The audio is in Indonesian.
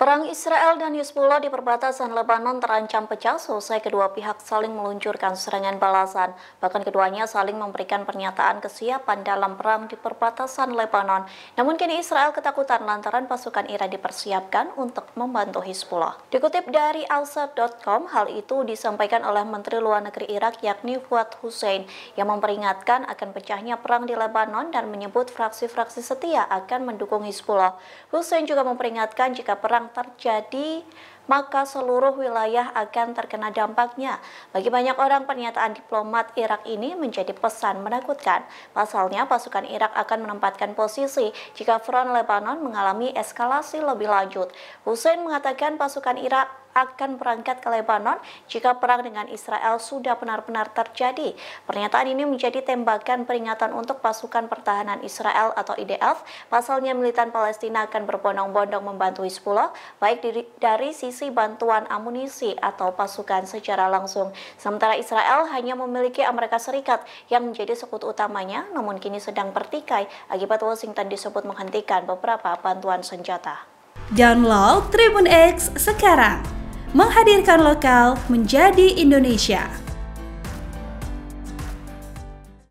Perang Israel dan Hezbollah di perbatasan Lebanon terancam pecah selesai kedua pihak saling meluncurkan serangan balasan. Bahkan keduanya saling memberikan pernyataan kesiapan dalam perang di perbatasan Lebanon. Namun kini Israel ketakutan lantaran pasukan Iran dipersiapkan untuk membantu Hezbollah. Dikutip dari Alsat.com, hal itu disampaikan oleh Menteri Luar Negeri Irak yakni Fuad Hussein yang memperingatkan akan pecahnya perang di Lebanon dan menyebut fraksi-fraksi setia akan mendukung Hezbollah. Hussein juga memperingatkan jika perang terjadi, maka seluruh wilayah akan terkena dampaknya. Bagi banyak orang, pernyataan diplomat Irak ini menjadi pesan menakutkan. Pasalnya, pasukan Irak akan menempatkan posisi jika front Lebanon mengalami eskalasi lebih lanjut. Hussein mengatakan pasukan Irak akan berangkat ke Lebanon jika perang dengan Israel sudah benar-benar terjadi. Pernyataan ini menjadi tembakan peringatan untuk pasukan pertahanan Israel atau IDF. Pasalnya militan Palestina akan berbondong-bondong membantu Hizbullah baik dari sisi bantuan amunisi atau pasukan secara langsung. Sementara Israel hanya memiliki Amerika Serikat yang menjadi sekutu utamanya namun kini sedang bertikai akibat Washington disebut menghentikan beberapa bantuan senjata. Download Tribun X sekarang menghadirkan lokal menjadi Indonesia.